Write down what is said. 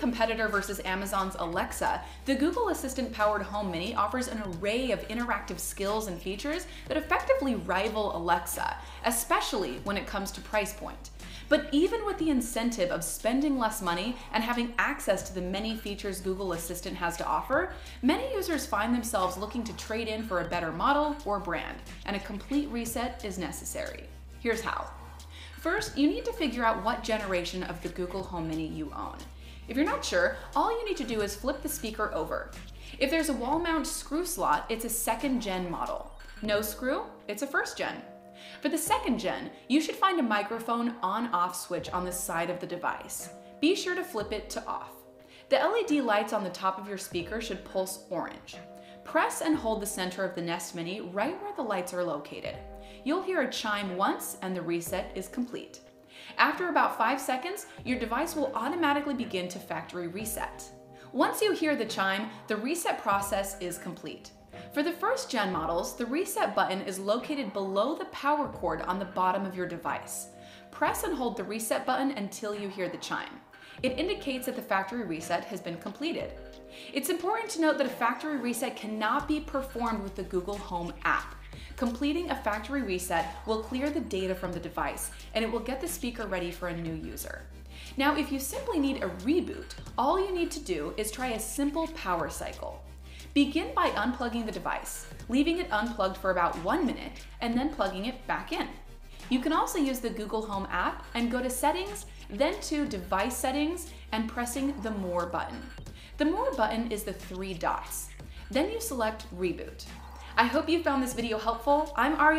Competitor versus Amazon's Alexa, the Google Assistant powered Home Mini offers an array of interactive skills and features that effectively rival Alexa, especially when it comes to price point. But even with the incentive of spending less money and having access to the many features Google Assistant has to offer, many users find themselves looking to trade in for a better model or brand, and a complete reset is necessary. Here's how. First, you need to figure out what generation of the Google Home Mini you own. If you're not sure, all you need to do is flip the speaker over. If there's a wall mount screw slot, it's a second gen model. No screw, it's a first gen. For the second gen, you should find a microphone on-off switch on the side of the device. Be sure to flip it to off. The LED lights on the top of your speaker should pulse orange. Press and hold the center of the Nest Mini right where the lights are located. You'll hear a chime once and the reset is complete. After about 5 seconds, your device will automatically begin to factory reset. Once you hear the chime, the reset process is complete. For the first gen models, the reset button is located below the power cord on the bottom of your device. Press and hold the reset button until you hear the chime. It indicates that the factory reset has been completed. It's important to note that a factory reset cannot be performed with the Google Home app. Completing a factory reset will clear the data from the device and it will get the speaker ready for a new user. Now, if you simply need a reboot, all you need to do is try a simple power cycle. Begin by unplugging the device, leaving it unplugged for about one minute, and then plugging it back in. You can also use the Google Home app and go to Settings, then to Device Settings, and pressing the More button. The More button is the three dots. Then you select Reboot. I hope you found this video helpful. I'm Aria.